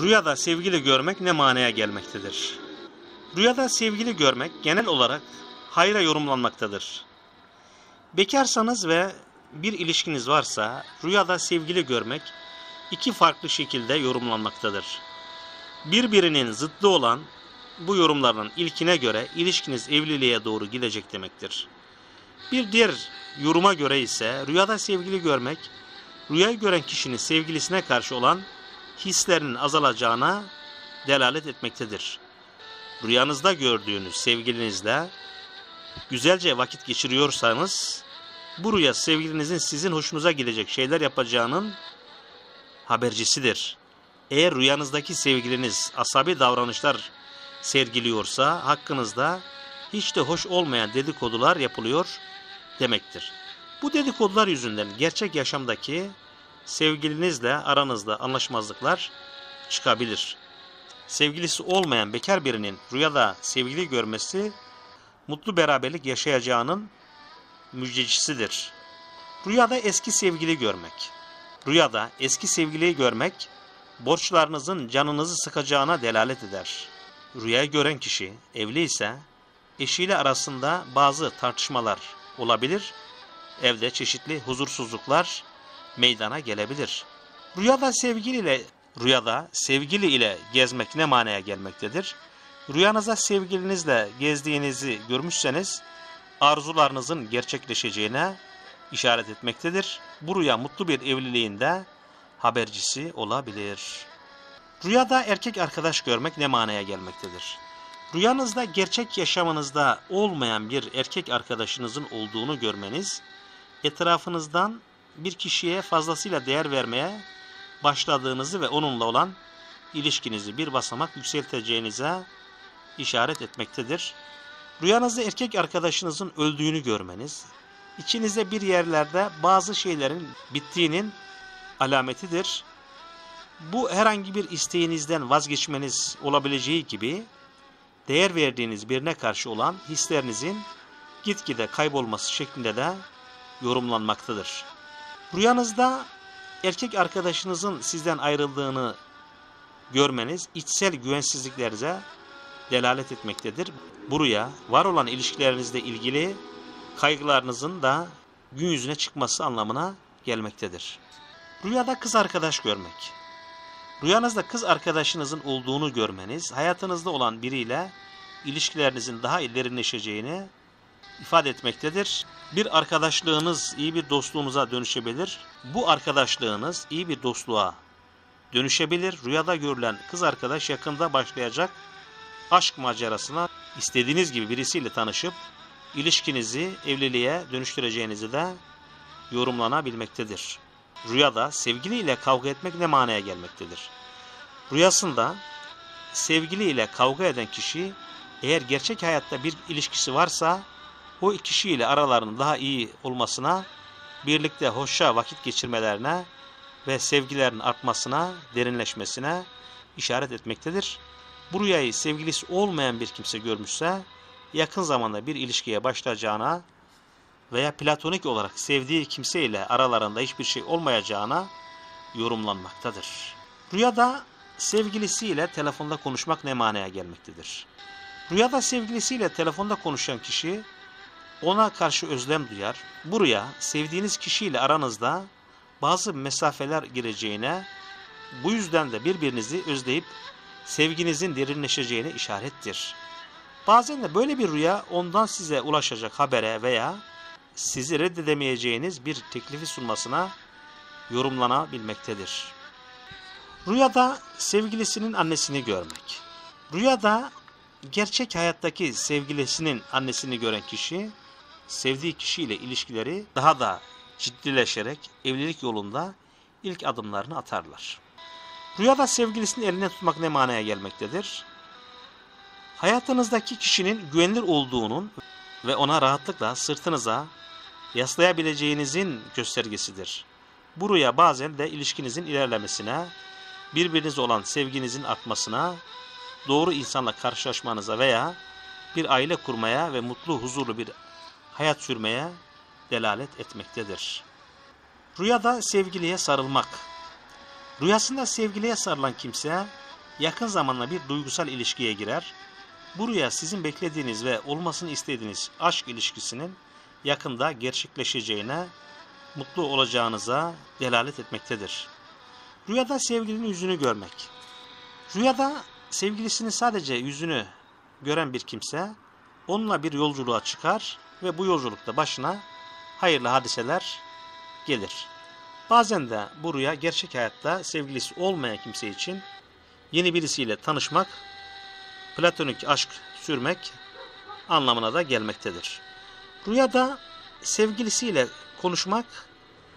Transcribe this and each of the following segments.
Rüyada sevgili görmek ne manaya gelmektedir? Rüyada sevgili görmek genel olarak hayra yorumlanmaktadır. Bekarsanız ve bir ilişkiniz varsa rüyada sevgili görmek iki farklı şekilde yorumlanmaktadır. Birbirinin zıttı olan bu yorumların ilkine göre ilişkiniz evliliğe doğru gidecek demektir. Bir diğer yoruma göre ise rüyada sevgili görmek, rüyayı gören kişinin sevgilisine karşı olan hislerinin azalacağına delalet etmektedir. Rüyanızda gördüğünüz sevgilinizle güzelce vakit geçiriyorsanız bu rüya sevgilinizin sizin hoşunuza gidecek şeyler yapacağının habercisidir. Eğer rüyanızdaki sevgiliniz asabi davranışlar sergiliyorsa hakkınızda hiç de hoş olmayan dedikodular yapılıyor demektir. Bu dedikodular yüzünden gerçek yaşamdaki sevgilinizle aranızda anlaşmazlıklar çıkabilir. Sevgilisi olmayan bekar birinin rüyada sevgili görmesi mutlu beraberlik yaşayacağının müjdecisidir. Rüyada eski sevgili görmek. Rüyada eski sevgiliyi görmek borçlarınızın canınızı sıkacağına delalet eder. Rüyayı gören kişi evli ise eşiyle arasında bazı tartışmalar olabilir. Evde çeşitli huzursuzluklar meydana gelebilir. Rüyada sevgiliyle rüyada sevgili ile gezmek ne manaya gelmektedir? Rüyanıza sevgilinizle gezdiğinizi görmüşseniz arzularınızın gerçekleşeceğine işaret etmektedir. Bu rüya mutlu bir evliliğinde habercisi olabilir. Rüyada erkek arkadaş görmek ne manaya gelmektedir? Rüyanızda gerçek yaşamınızda olmayan bir erkek arkadaşınızın olduğunu görmeniz, etrafınızdan bir kişiye fazlasıyla değer vermeye başladığınızı ve onunla olan ilişkinizi bir basamak yükselteceğinize işaret etmektedir. Rüyanızda erkek arkadaşınızın öldüğünü görmeniz, içinizde bir yerlerde bazı şeylerin bittiğinin alametidir. Bu herhangi bir isteğinizden vazgeçmeniz olabileceği gibi, değer verdiğiniz birine karşı olan hislerinizin gitgide kaybolması şeklinde de yorumlanmaktadır. Rüyanızda erkek arkadaşınızın sizden ayrıldığını görmeniz içsel güvensizliklerinize delalet etmektedir. Bu rüya var olan ilişkilerinizle ilgili kaygılarınızın da gün yüzüne çıkması anlamına gelmektedir. Rüyada kız arkadaş görmek. Rüyanızda kız arkadaşınızın olduğunu görmeniz, hayatınızda olan biriyle ilişkilerinizin daha derinleşeceğini ifade etmektedir. Bir arkadaşlığınız iyi bir dostluğunuza dönüşebilir. Bu arkadaşlığınız iyi bir dostluğa dönüşebilir. Rüyada görülen kız arkadaş yakında başlayacak aşk macerasına istediğiniz gibi birisiyle tanışıp ilişkinizi evliliğe dönüştüreceğinizi de yorumlanabilmektedir. Rüyada sevgiliyle kavga etmek ne manaya gelmektedir? Rüyasında sevgiliyle kavga eden kişi eğer gerçek hayatta bir ilişkisi varsa o kişiyle aralarının daha iyi olmasına, birlikte hoşça vakit geçirmelerine ve sevgilerin artmasına, derinleşmesine işaret etmektedir. Bu rüyayı sevgilisi olmayan bir kimse görmüşse, yakın zamanda bir ilişkiye başlayacağına veya platonik olarak sevdiği kimseyle aralarında hiçbir şey olmayacağına yorumlanmaktadır. Rüyada sevgilisiyle telefonda konuşmak ne manaya gelmektedir? Rüyada sevgilisiyle telefonda konuşan kişi ona karşı özlem duyar. Bu rüya sevdiğiniz kişiyle aranızda bazı mesafeler gireceğine, bu yüzden de birbirinizi özleyip sevginizin derinleşeceğine işarettir. Bazen de böyle bir rüya ondan size ulaşacak habere veya sizi reddedemeyeceğiniz bir teklifi sunmasına yorumlanabilmektedir. Rüyada sevgilisinin annesini görmek. Rüyada gerçek hayattaki sevgilisinin annesini gören kişi, sevdiği kişiyle ilişkileri daha da ciddileşerek evlilik yolunda ilk adımlarını atarlar. Rüyada sevgilisini eline tutmak ne manaya gelmektedir? Hayatınızdaki kişinin güvenilir olduğunun ve ona rahatlıkla sırtınıza yaslayabileceğinizin göstergesidir. Bu rüya bazen de ilişkinizin ilerlemesine, birbirinize olan sevginizin artmasına, doğru insanla karşılaşmanıza veya bir aile kurmaya ve mutlu, huzurlu bir hayat sürmeye delalet etmektedir. Rüyada sevgiliye sarılmak. Rüyasında sevgiliye sarılan kimse yakın zamanla bir duygusal ilişkiye girer. Bu rüya sizin beklediğiniz ve olmasını istediğiniz aşk ilişkisinin yakında gerçekleşeceğine, mutlu olacağınıza delalet etmektedir. Rüyada sevgilinin yüzünü görmek. Rüyada sevgilisinin sadece yüzünü gören bir kimse onunla bir yolculuğa çıkar ve bu yolculukta başına hayırlı hadiseler gelir. Bazen de bu rüya gerçek hayatta sevgilisi olmayan kimse için yeni birisiyle tanışmak, platonik aşk sürmek anlamına da gelmektedir. Rüyada sevgilisiyle konuşmak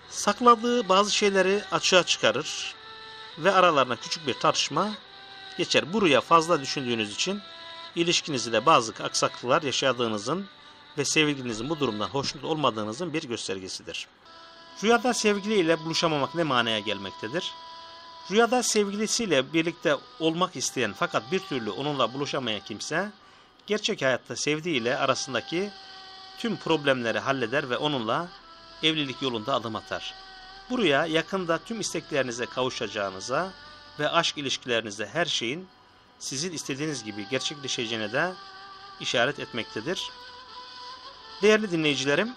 sakladığı bazı şeyleri açığa çıkarır ve aralarına küçük bir tartışma geçer. Bu rüya fazla düşündüğünüz için ilişkinizde bazı aksaklıklar yaşadığınızın ve sevgilinizin bu durumdan hoşnut olmadığınızın bir göstergesidir. Rüyada sevgiliyle buluşamamak ne manaya gelmektedir? Rüyada sevgilisiyle birlikte olmak isteyen fakat bir türlü onunla buluşamayan kimse, gerçek hayatta sevdiğiyle arasındaki tüm problemleri halleder ve onunla evlilik yolunda adım atar. Bu rüya yakında tüm isteklerinize kavuşacağınıza ve aşk ilişkilerinizde her şeyin sizin istediğiniz gibi gerçekleşeceğine de işaret etmektedir. Değerli dinleyicilerim,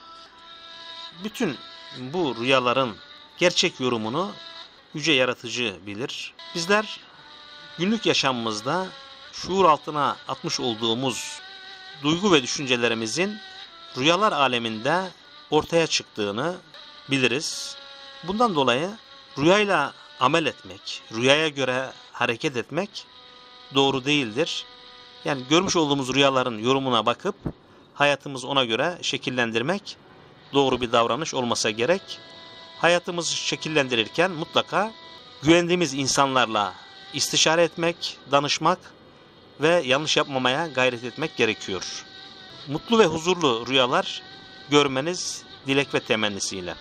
bütün bu rüyaların gerçek yorumunu yüce yaratıcı bilir. Bizler günlük yaşamımızda şuur altına atmış olduğumuz duygu ve düşüncelerimizin rüyalar aleminde ortaya çıktığını biliriz. Bundan dolayı rüyayla amel etmek, rüyaya göre hareket etmek doğru değildir. Yani görmüş olduğumuz rüyaların yorumuna bakıp hayatımızı ona göre şekillendirmek doğru bir davranış olmasa gerek. Hayatımızı şekillendirirken mutlaka güvendiğimiz insanlarla istişare etmek, danışmak ve yanlış yapmamaya gayret etmek gerekiyor. Mutlu ve huzurlu rüyalar görmeniz dilek ve temennisiyle.